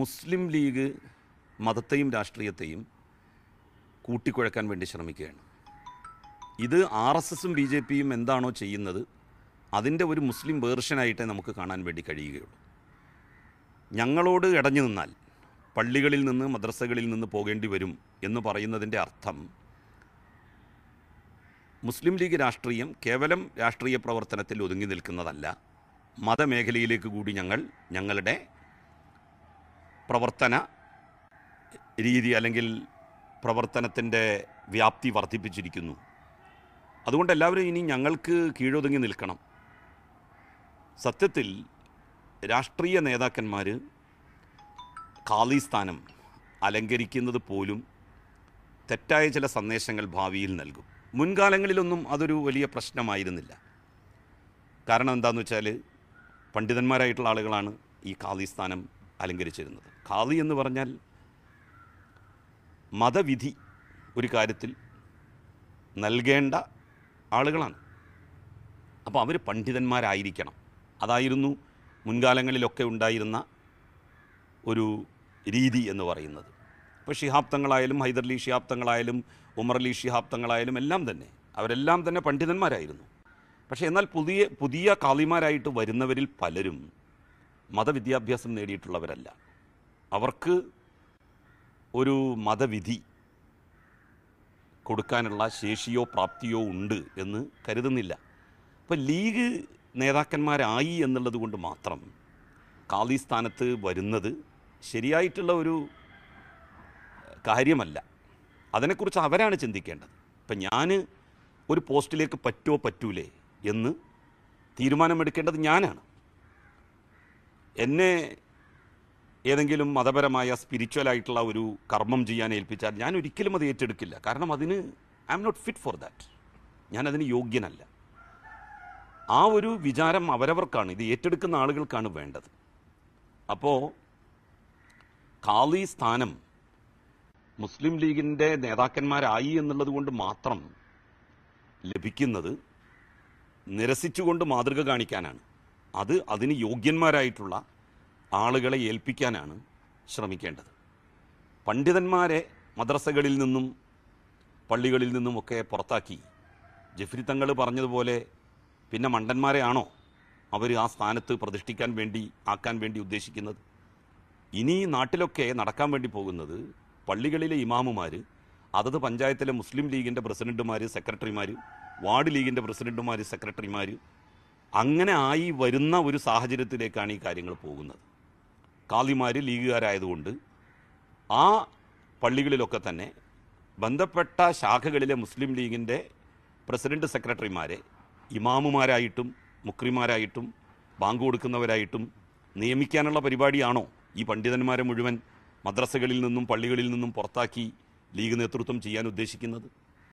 മുസ്ലിം league മതത്തെയും രാഷ്ട്രീയത്തെയും കൂട്ടിക്കുഴക്കാൻ വേണ്ടി ശ്രമിക്കുകയാണ്. ഇത് ആർ എസ് എസും ബി ജെ പിയും എന്താണോ ചെയ്യുന്നത് അതിന്റെ ഒരു മുസ്ലിം വേർഷനായിട്ടേ നമുക്ക് കാണാൻ വേണ്ടി കഴിയുകയുള്ളൂ. ഞങ്ങളോട് ഇടഞ്ഞു നിന്നാൽ പള്ളികളിൽ നിന്ന് മദ്രസകളിൽ നിന്ന് പോകേണ്ടി വരും എന്ന് പറയുന്നതിന്റെ അർത്ഥം മുസ്ലിം ലീഗ് രാഷ്ട്രീയം കേവലം രാഷ്ട്രീയ പ്രവർത്തനത്തിൽ ഒതുങ്ങി നിൽക്കുന്നതല്ല. മതമേഖലയിലേക്ക് കൂടി ഞങ്ങൾ ഞങ്ങളുടെ പ്രവർത്തന രീതി അല്ലെങ്കിൽ പ്രവർത്തനത്തിന്റെ വ്യാപ്തി വർദ്ധിപ്പിച്ചിരിക്കുന്നു. അതുകൊണ്ട് എല്ലാവരും ഇനി ഞങ്ങൾക്ക് കീഴൊതുങ്ങി നിൽക്കണം. സത്യത്തിൽ രാഷ്ട്രീയ നേതാക്കന്മാർ ഖാലി സ്ഥാനം അലങ്കരിക്കുന്നത് പോലും തെറ്റായ ചില സന്ദേശങ്ങൾ ഭാവിയിൽ നൽകും. മുൻകാലങ്ങളിലൊന്നും അതൊരു വലിയ പ്രശ്നമായിരുന്നില്ല. കാരണം എന്താണെന്ന് വെച്ചാൽ പണ്ഡിതന്മാരായിട്ടുള്ള ആളുകളാണ് ഈ ഖാദി സ്ഥാനം അലങ്കരിച്ചിരുന്നത്. ഖാദി എന്ന് പറഞ്ഞാൽ മതവിധി ഒരു കാര്യത്തിൽ നൽകേണ്ട ആളുകളാണ്. അപ്പോൾ അവർ പണ്ഡിതന്മാരായിരിക്കണം. അതായിരുന്നു മുൻകാലങ്ങളിലൊക്കെ ഉണ്ടായിരുന്ന ഒരു രീതി എന്ന് പറയുന്നത്. ഇപ്പോൾ ഷിഹാബ് തങ്ങളായാലും ഹൈദർലി ഷിഹാബ് തങ്ങളായാലും ഉമർലി ഷിഹാബ് തങ്ങളായാലും എല്ലാം തന്നെ അവരെല്ലാം തന്നെ പണ്ഡിതന്മാരായിരുന്നു. പക്ഷേ എന്നാൽ പുതിയ പുതിയ കാളിമാരായിട്ട് വരുന്നവരിൽ പലരും മതവിദ്യാഭ്യാസം നേടിയിട്ടുള്ളവരല്ല. അവർക്ക് ഒരു മതവിധി കൊടുക്കാനുള്ള ശേഷിയോ പ്രാപ്തിയോ ഉണ്ട് എന്ന് കരുതുന്നില്ല. ഇപ്പം ലീഗ് നേതാക്കന്മാരായി എന്നുള്ളത് കൊണ്ട് മാത്രം കാലി സ്ഥാനത്ത് വരുന്നത് ശരിയായിട്ടുള്ള ഒരു കാര്യമല്ല. അതിനെക്കുറിച്ച് അവരാണ് ചിന്തിക്കേണ്ടത്. ഇപ്പം ഞാൻ ഒരു പോസ്റ്റിലേക്ക് പറ്റുമോ പറ്റൂലേ എന്ന് തീരുമാനമെടുക്കേണ്ടത് ഞാനാണ്. എന്നെ ഏതെങ്കിലും മതപരമായ സ്പിരിച്വൽ ആയിട്ടുള്ള ഒരു കർമ്മം ചെയ്യാൻ ഏൽപ്പിച്ചാൽ ഞാൻ ഒരിക്കലും അത് ഏറ്റെടുക്കില്ല. കാരണം അതിന് I'm not fit for that ഞാൻ അതിന് യോഗ്യനല്ല. ആ ഒരു വിചാരം അവരവർക്കാണ്. ഇത് ഏറ്റെടുക്കുന്ന ആളുകൾക്കാണ് വേണ്ടത്. അപ്പോൾ കാളി സ്ഥാനം മുസ്ലിം ലീഗിന്റെ നേതാക്കന്മാരായി എന്നുള്ളത് കൊണ്ട് മാത്രം ലഭിക്കുന്നത് നിരസിച്ചുകൊണ്ട് മാതൃക കാണിക്കാനാണ്. അത് അതിന് യോഗ്യന്മാരായിട്ടുള്ള ആളുകളെ ഏൽപ്പിക്കാനാണ് ശ്രമിക്കേണ്ടത്. പണ്ഡിതന്മാരെ മദ്രസകളിൽ നിന്നും പള്ളികളിൽ നിന്നുമൊക്കെ പുറത്താക്കി. ജഫ്രി തങ്ങൾ പറഞ്ഞതുപോലെ പിന്നെ മണ്ടന്മാരെയാണോ അവർ ആ സ്ഥാനത്ത് പ്രതിഷ്ഠിക്കാൻ വേണ്ടി ആക്കാൻ വേണ്ടി ഉദ്ദേശിക്കുന്നത്? ഇനി നാട്ടിലൊക്കെ നടക്കാൻ വേണ്ടി പോകുന്നത് പള്ളികളിലെ ഇമാമുമാർ അതത് പഞ്ചായത്തിലെ മുസ്ലിം ലീഗിന്റെ പ്രസിഡന്റുമാർ സെക്രട്ടറിമാർ വാർഡ് ലീഗിന്റെ പ്രസിഡന്റുമാർ സെക്രട്ടറിമാർ അങ്ങനെ ആയി വരുന്ന ഒരു സാഹചര്യത്തിലേക്കാണ് ഈ കാര്യങ്ങൾ പോകുന്നത്. കാലിമാർ ലീഗുകാരായതുകൊണ്ട് ആ പള്ളികളിലൊക്കെ തന്നെ ബന്ധപ്പെട്ട ശാഖകളിലെ മുസ്ലിം ലീഗിന്റെ പ്രസിഡന്റ് സെക്രട്ടറിമാരെ ഇമാമുമാരായിട്ടും മുക്രിമാരായിട്ടും ബാങ്ക് കൊടുക്കുന്നവരായിട്ടും നിയമിക്കാനുള്ള പരിപാടിയാണോ ഈ പണ്ഡിതന്മാരെ മുഴുവൻ മദ്രസകളിൽ നിന്നും പള്ളികളിൽ നിന്നും പുറത്താക്കി ലീഗ് നേതൃത്വം ചെയ്യാൻ ഉദ്ദേശിക്കുന്നത്?